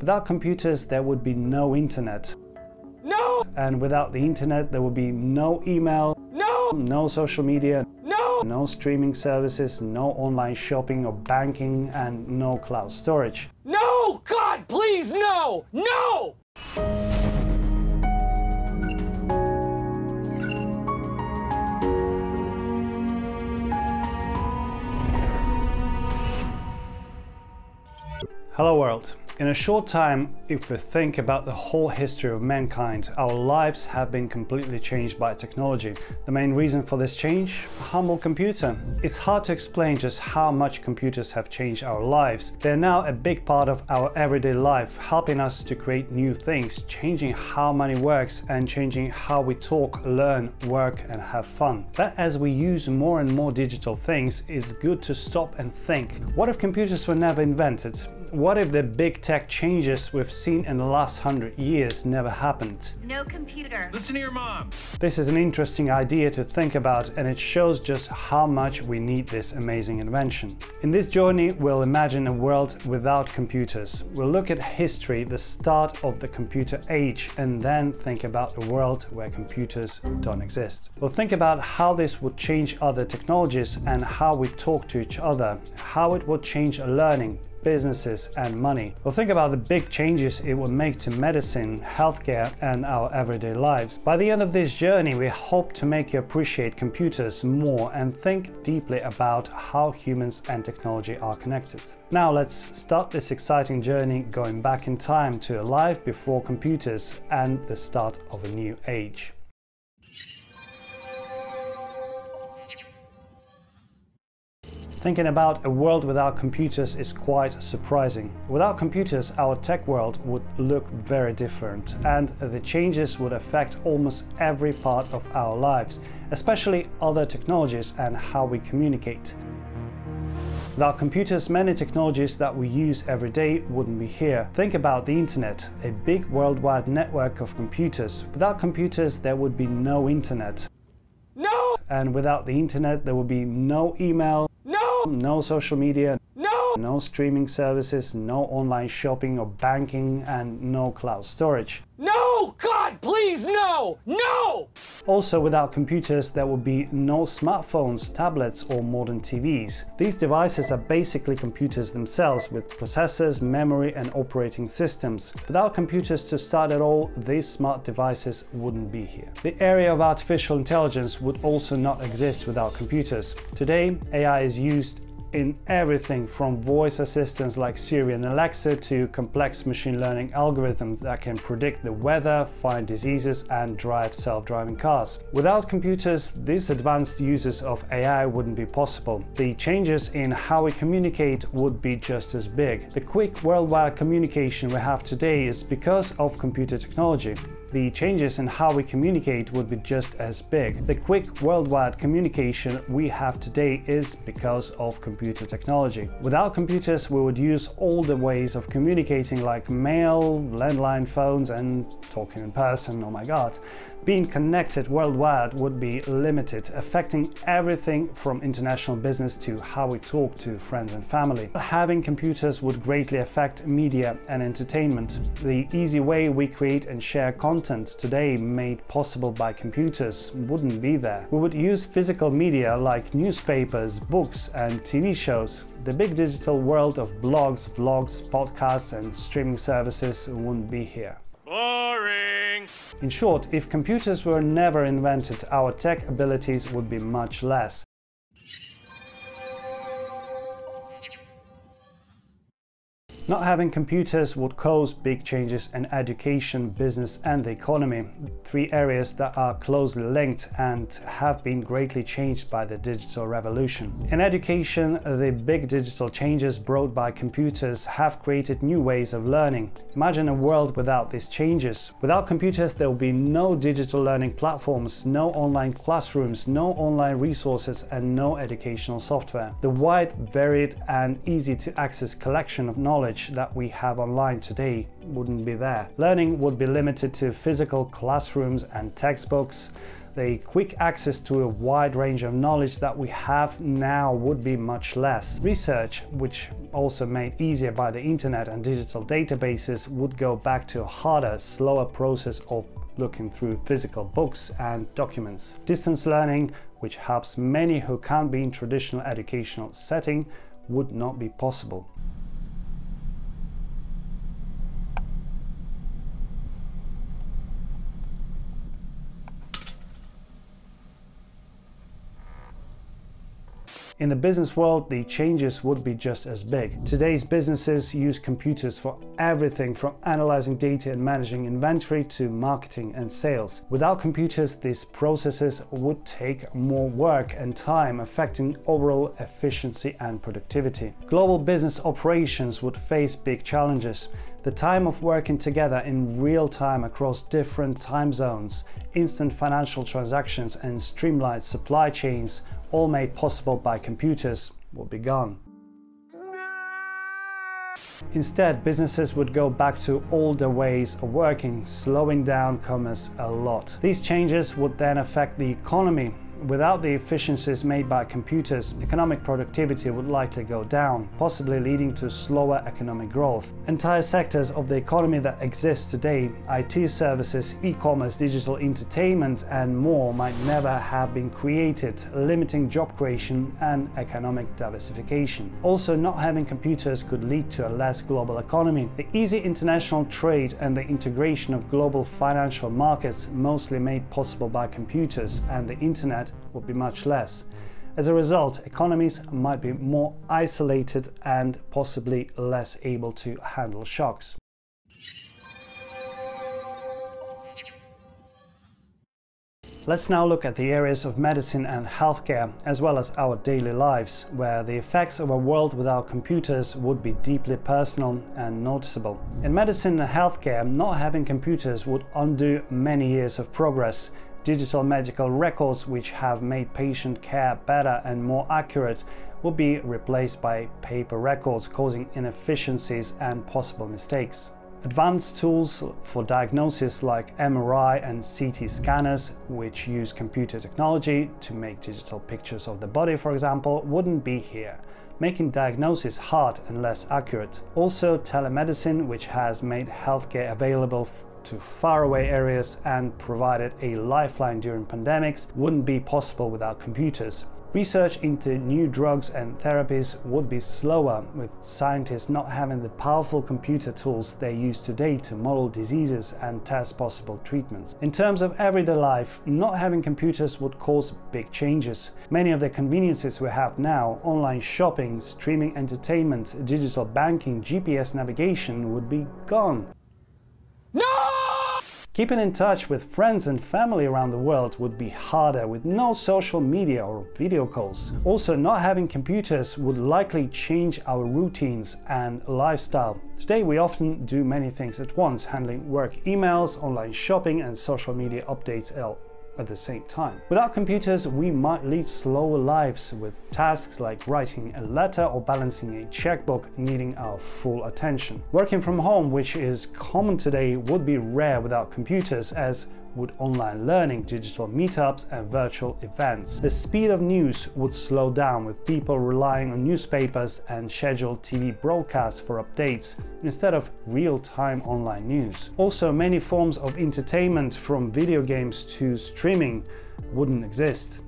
Without computers, there would be no internet. No! And without the internet, there would be no email, No! no social media, No! no streaming services, no online shopping or banking, and no cloud storage. No! God, please, no! No! Hello world. In a short time, if we think about the whole history of mankind, our lives have been completely changed by technology. The main reason for this change? A humble computer. It's hard to explain just how much computers have changed our lives. They're now a big part of our everyday life, helping us to create new things, changing how money works and changing how we talk, learn, work and have fun. But as we use more and more digital things, it's good to stop and think. What if computers were never invented? What if the big tech changes we've seen in the last hundred years never happened? No computer. Listen to your mom. This is an interesting idea to think about and it shows just how much we need this amazing invention. In this journey, we'll imagine a world without computers. We'll look at history, the start of the computer age, and then think about a world where computers don't exist. We'll think about how this would change other technologies and how we talk to each other, how it would change learning, businesses and money. We'll think about the big changes it will make to medicine, healthcare and our everyday lives. By the end of this journey, we hope to make you appreciate computers more and think deeply about how humans and technology are connected. Now let's start this exciting journey going back in time to a life before computers and the start of a new age. Thinking about a world without computers is quite surprising. Without computers, our tech world would look very different, and the changes would affect almost every part of our lives, especially other technologies and how we communicate. Without computers, many technologies that we use every day wouldn't be here. Think about the internet, a big worldwide network of computers. Without computers, there would be no internet. No! And without the internet, there would be no email, No! no social media, No! no streaming services, no online shopping or banking, and no cloud storage. No! God, please, no! No! Also, without computers, there would be no smartphones, tablets, or modern TVs. These devices are basically computers themselves with processors, memory, and operating systems. Without computers to start at all, these smart devices wouldn't be here. The area of artificial intelligence would also not exist without computers. Today, AI is used in everything from voice assistants like Siri and Alexa to complex machine learning algorithms that can predict the weather, find diseases, and drive self-driving cars. Without computers, these advanced uses of AI wouldn't be possible. The changes in how we communicate would be just as big. The quick worldwide communication we have today is because of computer technology the changes in how we communicate would be just as big. The quick worldwide communication we have today is because of computer technology. Without computers, we would use all the ways of communicating like mail, landline phones, and talking in person. Oh my god. Being connected worldwide would be limited, affecting everything from international business to how we talk to friends and family. Having computers would greatly affect media and entertainment. The easy way we create and share content today made possible by computers wouldn't be there. We would use physical media like newspapers, books and TV shows. The big digital world of blogs, vlogs, podcasts and streaming services wouldn't be here. Boring! In short, if computers were never invented, our tech abilities would be much less. Not having computers would cause big changes in education, business and the economy, three areas that are closely linked and have been greatly changed by the digital revolution. In education, the big digital changes brought by computers have created new ways of learning. Imagine a world without these changes. Without computers, there will be no digital learning platforms, no online classrooms, no online resources and no educational software. The wide, varied and easy to access collection of knowledge that we have online today wouldn't be there. Learning would be limited to physical classrooms and textbooks. the quick access to a wide range of knowledge that we have now would be much less. Research, which also made easier by the internet and digital databases, would go back to a harder, slower process of looking through physical books and documents. Distance learning, which helps many who can't be in traditional educational setting, would not be possible. In the business world, the changes would be just as big. Today's businesses use computers for everything from analyzing data and managing inventory to marketing and sales. Without computers, these processes would take more work and time, affecting overall efficiency and productivity. Global business operations would face big challenges. The time of working together in real time across different time zones, instant financial transactions, and streamlined supply chains all made possible by computers, will be gone. Instead, businesses would go back to older ways of working, slowing down commerce a lot. These changes would then affect the economy Without the efficiencies made by computers, economic productivity would likely go down, possibly leading to slower economic growth. Entire sectors of the economy that exist today, IT services, e-commerce, digital entertainment and more might never have been created, limiting job creation and economic diversification. Also, not having computers could lead to a less global economy. The easy international trade and the integration of global financial markets, mostly made possible by computers and the internet, would be much less. As a result, economies might be more isolated and possibly less able to handle shocks. Let's now look at the areas of medicine and healthcare, as well as our daily lives, where the effects of a world without computers would be deeply personal and noticeable. In medicine and healthcare, not having computers would undo many years of progress, Digital medical records which have made patient care better and more accurate will be replaced by paper records causing inefficiencies and possible mistakes. Advanced tools for diagnosis like MRI and CT scanners, which use computer technology to make digital pictures of the body, for example, wouldn't be here, making diagnosis hard and less accurate. Also, telemedicine, which has made healthcare available to faraway areas and provided a lifeline during pandemics wouldn't be possible without computers. Research into new drugs and therapies would be slower, with scientists not having the powerful computer tools they use today to model diseases and test possible treatments. In terms of everyday life, not having computers would cause big changes. Many of the conveniences we have now, online shopping, streaming entertainment, digital banking, GPS navigation, would be gone. Keeping in touch with friends and family around the world would be harder with no social media or video calls. Also, not having computers would likely change our routines and lifestyle. Today, we often do many things at once, handling work emails, online shopping, and social media updates at the same time. Without computers, we might lead slower lives with tasks like writing a letter or balancing a checkbook needing our full attention. Working from home, which is common today, would be rare without computers as would online learning, digital meetups, and virtual events. The speed of news would slow down with people relying on newspapers and scheduled TV broadcasts for updates instead of real-time online news. Also, many forms of entertainment from video games to streaming wouldn't exist.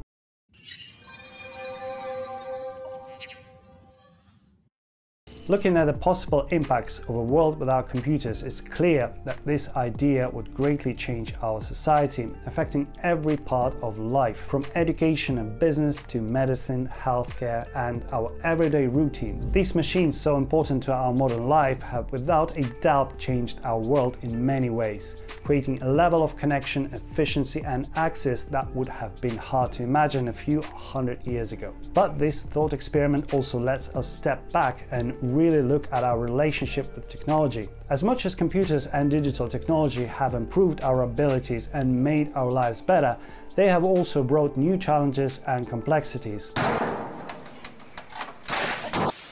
Looking at the possible impacts of a world without computers, it's clear that this idea would greatly change our society, affecting every part of life, from education and business to medicine, healthcare, and our everyday routines. These machines, so important to our modern life, have without a doubt changed our world in many ways, creating a level of connection, efficiency, and access that would have been hard to imagine a few hundred years ago. But this thought experiment also lets us step back and really look at our relationship with technology. As much as computers and digital technology have improved our abilities and made our lives better, they have also brought new challenges and complexities.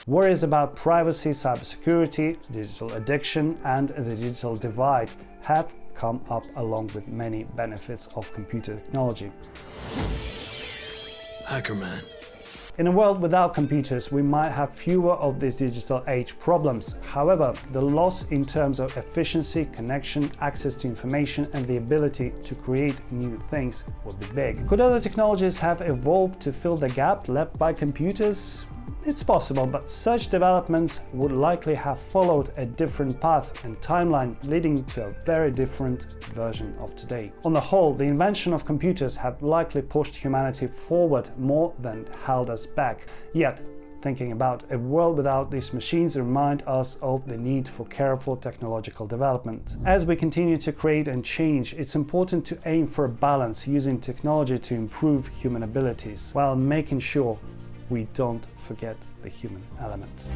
Worries about privacy, cybersecurity, digital addiction, and the digital divide have come up along with many benefits of computer technology. Hackerman. In a world without computers, we might have fewer of these digital age problems. However, the loss in terms of efficiency, connection, access to information, and the ability to create new things will be big. Could other technologies have evolved to fill the gap left by computers? It's possible, but such developments would likely have followed a different path and timeline, leading to a very different version of today. On the whole, the invention of computers have likely pushed humanity forward more than held us back. Yet, thinking about a world without these machines remind us of the need for careful technological development. As we continue to create and change, it's important to aim for a balance using technology to improve human abilities while making sure we don't forget the human element.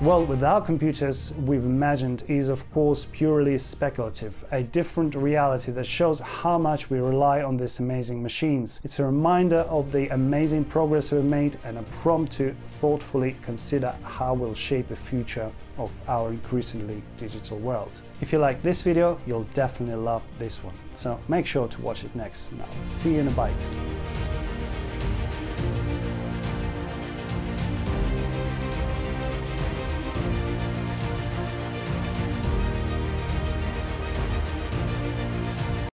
Well, without computers, we've imagined is of course purely speculative, a different reality that shows how much we rely on these amazing machines. It's a reminder of the amazing progress we've made and a prompt to thoughtfully consider how we'll shape the future of our increasingly digital world. If you like this video, you'll definitely love this one. So make sure to watch it next. Now, see you in a bite.